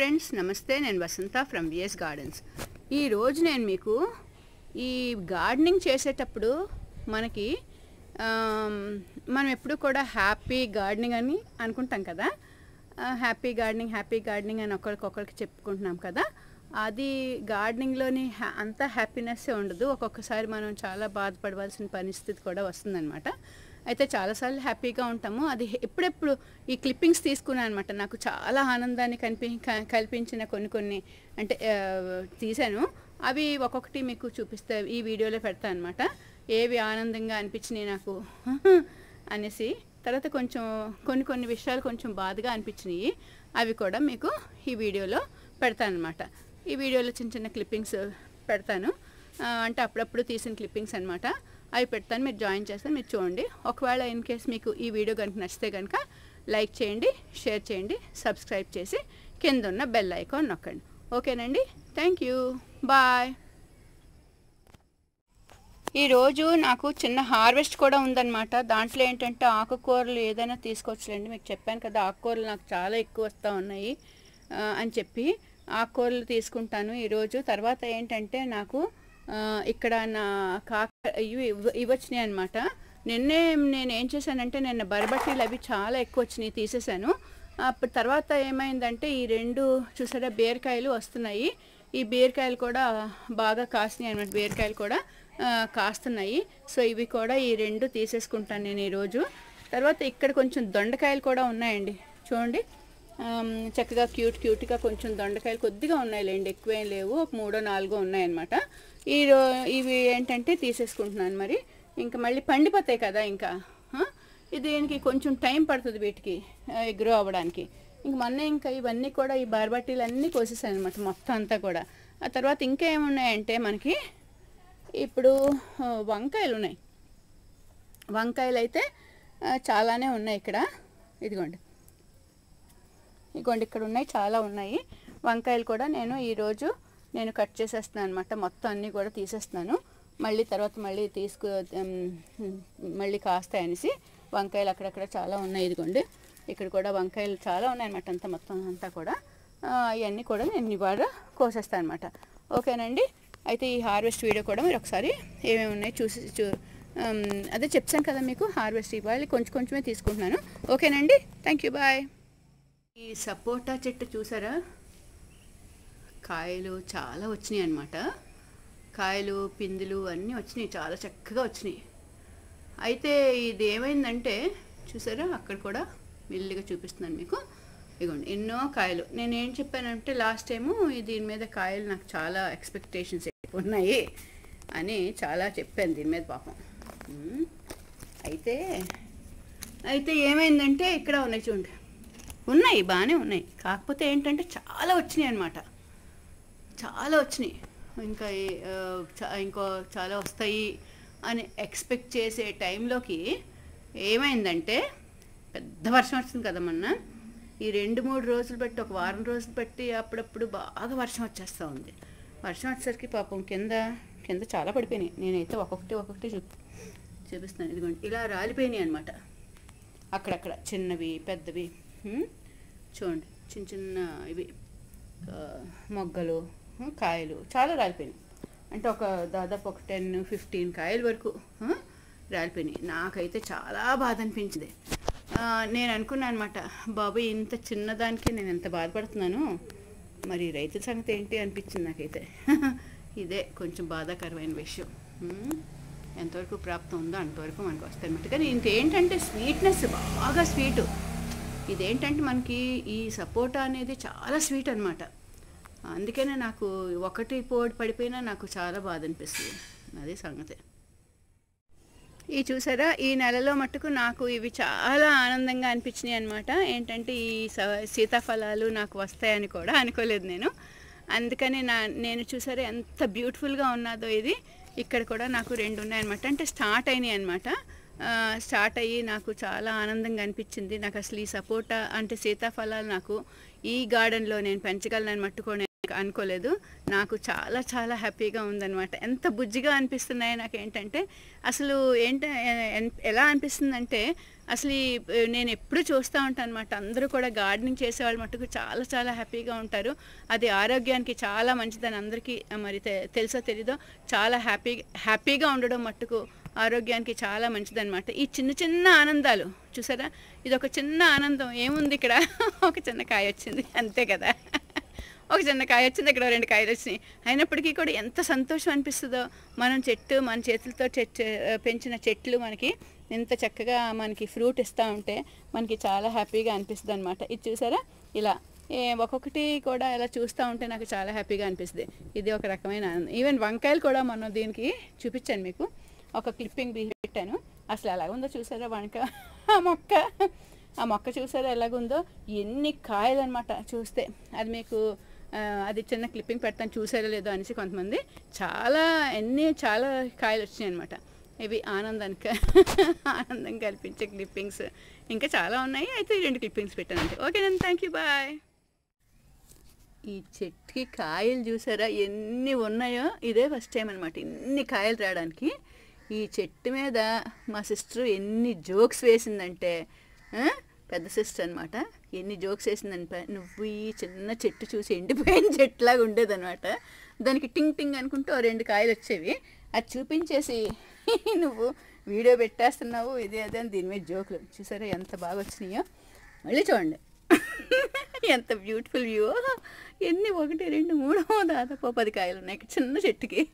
Friends నమస్తే నేను వసంత from VS gardens ఈరోజు నేను మీకు ఈ గార్డెనింగ్ చేసేటప్పుడు మనకి మనం ఎప్పుడు కూడా హ్యాపీ గార్డెనింగ్ అని అనుకుంటాం కదా? హ్యాపీ గార్డెనింగ్ హ్యాపీ గార్డెనింగ్ అని ఒకరికొకరికి చెప్పుకుంటున్నాం కదా? అది గార్డెనింగ్లోని హ్యా అంత హ్యాపీనెస్సే ఉండదు. ఒక్కొక్కసారి మనం చాలా బాధపడవలసిన పరిస్థితి కూడా వస్తుందన్నమాట. అయితే చాలాసార్లు హ్యాపీగా ఉంటాము. అది ఎప్పుడెప్పుడు ఈ క్లిప్పింగ్స్ తీసుకున్నాను అనమాట నాకు చాలా ఆనందాన్ని కనిపి కల్పించిన కొన్ని కొన్ని అంటే తీశాను. అవి ఒక్కొక్కటి మీకు చూపిస్తే ఈ వీడియోలో పెడతాను అనమాట ఏవి ఆనందంగా అనిపించినాయి నాకు అనేసి. తర్వాత కొంచెం కొన్ని కొన్ని విషయాలు కొంచెం బాధగా అనిపించినాయి. అవి కూడా మీకు ఈ వీడియోలో పెడతాను అనమాట ఈ వీడియోలో చిన్న చిన్న క్లిప్పింగ్స్ పెడతాను. అంటే అప్పుడప్పుడు తీసిన క్లిప్పింగ్స్ అనమాట అవి పెడతాను మీరు జాయిన్ చేస్తే మీరు చూడండి. ఒకవేళ ఇన్ కేస్ మీకు ఈ వీడియో కనుక నచ్చితే కనుక లైక్ చేయండి షేర్ చేయండి సబ్స్క్రైబ్ చేసి కింద ఉన్న బెల్ ఐకాన్ నొక్కండి. ఓకేనండి? Thank you. బాయ్. ఈరోజు నాకు చిన్న హార్వెస్ట్ కూడా ఉందన్నమాట. దాంట్లో ఏంటంటే ఆకుకూరలు ఏదైనా తీసుకోవచ్చులేండి. మీకు చెప్పాను కదా ఆకుకూరలు నాకు చాలా ఎక్కువ వస్తూ ఉన్నాయి అని చెప్పి ఆకుకూరలు తీసుకుంటాను ఈరోజు. తర్వాత ఏంటంటే నాకు ఇక్కడ నా కాక ఇవి ఇవ్- ఇవి వచ్చినాయి అనమాట నిన్నే నేను ఏం చేశానంటే నిన్న బరబట్టీలు అవి చాలా ఎక్కువ వచ్చినాయి తీసేశాను. అప్పుడు తర్వాత ఏమైందంటే ఈ రెండు చూసారా బీరకాయలు వస్తున్నాయి. ఈ బీరకాయలు కూడా బాగా కాసినాయి అనమాట బీరకాయలు కూడా కాస్తున్నాయి. సో ఇవి కూడా ఈ రెండు తీసేసుకుంటాను నేను ఈరోజు. తర్వాత ఇక్కడ కొంచెం దొండకాయలు కూడా ఉన్నాయండి. చూడండి. చక్కగా క్యూట్ క్యూట్గా కొంచెం దొండకాయలు కొద్దిగా ఉన్నాయిలేండి ఎక్కువేం లేవు ఒక మూడో నాలుగో ఉన్నాయన్నమాట. ఈ ఇవి ఏంటంటే తీసేసుకుంటున్నాను మరి. ఇంకా మళ్ళీ పండిపోతాయి కదా ఇంకా ఇది దీనికి కొంచెం టైం పడుతుంది వీటికి గ్రో అవ్వడానికి. ఇంక మొన్న ఇంకా ఇవన్నీ కూడా ఈ బార్బట్టీలు అన్నీ కోసేసాను అనమాట మొత్తం అంతా కూడా. ఆ తర్వాత ఇంకా ఏమున్నాయంటే మనకి ఇప్పుడు వంకాయలు ఉన్నాయి. వంకాయలు అయితే చాలానే ఉన్నాయి ఇక్కడ. ఇదిగోండి. ఇదిగోండి ఇక్కడ ఉన్నాయి చాలా ఉన్నాయి. వంకాయలు కూడా నేను ఈరోజు నేను కట్ చేసేస్తున్నాను అనమాట మొత్తం అన్నీ కూడా తీసేస్తున్నాను. మళ్ళీ తర్వాత మళ్ళీ తీసుకు మళ్ళీ కాస్తాయి అనేసి వంకాయలు అక్కడక్కడ చాలా ఉన్నాయి ఇదిగోండి. ఇక్కడ కూడా వంకాయలు చాలా ఉన్నాయన్నమాట అంతా మొత్తం అంతా కూడా. అవన్నీ కూడా నేను ఇవాళ కోసేస్తాను అనమాట ఓకేనండి? అయితే ఈ హార్వెస్ట్ వీడియో కూడా మీరు ఒకసారి ఏమేమి ఉన్నాయి చూసి చూ అదే చెప్తాను కదా మీకు హార్వెస్ట్ ఇవ్వాలి కొంచెం కొంచెమే తీసుకుంటున్నాను. ఓకేనండి? Thank you bye. ఈ సపోటా చెట్టు చూసారా? కాయలు చాలా వచ్చినాయి అన్నమాట. కాయలు పిందులు అన్నీ వచ్చినాయి చాలా చక్కగా వచ్చినాయి. అయితే ఇది ఏమైందంటే చూసారా అక్కడ కూడా మెల్లిగా చూపిస్తున్నాను మీకు. ఇదిగోండి ఎన్నో కాయలు. నేను ఏం చెప్పానంటే లాస్ట్ టైము దీని మీద కాయలు నాకు చాలా ఎక్స్పెక్టేషన్స్ ఉన్నాయి అని చాలా చెప్పాను దీని మీద పాపం. అయితే అయితే ఏమైందంటే ఇక్కడ ఉన్నాయి చూడండి. ఉన్నాయి బాగానే ఉన్నాయి. కాకపోతే ఏంటంటే చాలా వచ్చినాయి అన్నమాట. చాలా వచ్చినాయి. ఇంకా ఇంకో చాలా వస్తాయి అని ఎక్స్పెక్ట్ చేసే టైంలోకి ఏమైందంటే పెద్ద వర్షం వచ్చింది కదా మొన్న. ఈ రెండు మూడు రోజులు బట్టి ఒక వారం రోజులు బట్టి అప్పుడప్పుడు బాగా వర్షం వచ్చేస్తూ ఉంది. వర్షం వచ్చేసరికి పాపం కింద కింద చాలా పడిపోయినాయి. నేనైతే ఒక్కొక్కటి ఒక్కొక్కటి చూపిస్తాను. ఇదిగోండి ఇలా రాలిపోయినాయి అనమాట అక్కడక్కడ చిన్నవి పెద్దవి చూడండి చిన్న చిన్న ఇవి మొగ్గలు కాయలు చాలా రాలిపోయినాయి. అంటే ఒక దాదాపు ఒక టెన్ ఫిఫ్టీన్ కాయల వరకు రాలిపోయినాయి. నాకైతే చాలా బాధ అనిపించింది. నేను అనుకున్నాను అనమాట బాబు ఇంత చిన్నదానికి నేను ఎంత బాధపడుతున్నాను? మరి రైతుల సంగతి ఏంటి అనిపించింది నాకైతే. ఇదే కొంచెం బాధాకరమైన విషయం. ఎంతవరకు ప్రాప్తం ఉందో అంతవరకు మనకు వస్తాయి అనమాట కానీ ఏంటంటే స్వీట్నెస్ బాగా స్వీటు ఇదేంటంటే మనకి ఈ సపోటా అనేది చాలా స్వీట్ అనమాట అందుకనే నాకు ఒకటి పోటీ పడిపోయినా నాకు చాలా బాధ అనిపిస్తుంది. అది సంగతి. ఈ చూసారా ఈ నెలలో మట్టుకు నాకు ఇవి చాలా ఆనందంగా అనిపించినాయి అనమాట ఏంటంటే ఈ స- సీతాఫలాలు నాకు వస్తాయని కూడా అనుకోలేదు నేను. అందుకని నా నేను చూసారా ఎంత బ్యూటిఫుల్గా ఉన్నదో ఇది. ఇక్కడ కూడా నాకు రెండు ఉన్నాయన్నమాట. అంటే స్టార్ట్ అయినాయి అనమాట స్టార్ట్ అయ్యి నాకు చాలా ఆనందంగా అనిపించింది. నాకు అసలు ఈ సపోటా అంటే సీతాఫలాలు నాకు ఈ గార్డెన్లో నేను పెంచగలను మట్టుకొని అనుకోలేదు. నాకు చాలా చాలా హ్యాపీగా ఉందన్నమాట. ఎంత బుజ్జిగా అనిపిస్తున్నాయి నాకు ఏంటంటే అసలు ఏంట ఎలా అనిపిస్తుందంటే అసలు ఈ నేను ఎప్పుడు చూస్తూ ఉంటాను అనమాట అందరూ కూడా గార్డెనింగ్ చేసేవాళ్ళు మటుకు చాలా చాలా హ్యాపీగా ఉంటారు. అది ఆరోగ్యానికి చాలా మంచిదని అందరికీ మరి తె- తెలుసో తెలీదో చాలా హ్యాపీ హ్యాపీగా ఉండడం మట్టుకు ఆరోగ్యానికి చాలా మంచిదన్నమాట. ఈ చిన్న చిన్న ఆనందాలు చూసారా? ఇది ఒక చిన్న ఆనందం. ఏముంది ఇక్కడ? ఒక చిన్న కాయ వచ్చింది. అంతే కదా? ఒక చిన్న కాయ వచ్చింది. ఇక్కడ రెండు కాయలు వచ్చినాయి. అయినప్పటికీ కూడా ఎంత సంతోషం అనిపిస్తుందో. మనం చెట్టు మన చేతులతో చెట్టు పెంచిన చెట్లు మనకి ఎంత చక్కగా మనకి ఫ్రూట్ ఇస్తూ ఉంటే మనకి చాలా హ్యాపీగా అనిపిస్తుంది అనమాట ఇది చూసారా? ఇలా ఏ ఒక్కొక్కటి కూడా ఇలా చూస్తూ ఉంటే నాకు చాలా హ్యాపీగా అనిపిస్తుంది. ఇది ఒక రకమైన ఆనందం. ఈవెన్ వంకాయలు కూడా మనం దీనికి చూపించాను మీకు. ఒక క్లిప్పింగ్ పెట్టాను. అసలు ఎలాగుందో చూసారా వణక ఆ మొక్క. ఆ మొక్క చూసారా ఎలాగుందో? ఎన్ని కాయలు అనమాట చూస్తే. అది మీకు అది చిన్న క్లిప్పింగ్ పెడతాను చూసారో లేదో అనేసి కొంతమంది చాలా ఎన్ని చాలా కాయలు వచ్చినాయి అనమాట ఇవి ఆనందానికి ఆనందం కల్పించే క్లిప్పింగ్స్. ఇంకా చాలా ఉన్నాయి. అయితే ఈ రెండు క్లిప్పింగ్స్ పెట్టాను ఓకేనండి థ్యాంక్ యూ బాయ్. ఈ చెట్టుకి కాయలు చూసారా? ఎన్ని ఉన్నాయో? ఇదే ఫస్ట్ టైం అనమాట ఇన్ని కాయలు రావడానికి. ఈ చెట్టు మీద మా సిస్టర్ ఎన్ని జోక్స్ వేసిందంటే పెద్ద సిస్టర్ అనమాట ఎన్ని జోక్స్ వేసిందంటే నువ్వు ఈ చిన్న చెట్టు చూసి ఎండిపోయిన చెట్టులాగా ఉండేదనమాట దానికి టింగ్ టింగ్ అనుకుంటూ రెండు కాయలు వచ్చేవి. అది చూపించేసి నువ్వు వీడియో పెట్టేస్తున్నావు ఇది అదే అని దీని మీద జోకులు. చూసారా ఎంత బాగా వచ్చినాయో? మళ్ళీ చూడండి. ఎంత బ్యూటిఫుల్ వ్యూ. ఎన్ని? ఒకటి రెండు మూడో దాదాపు పది కాయలు ఉన్నాయి చిన్న చెట్టుకి.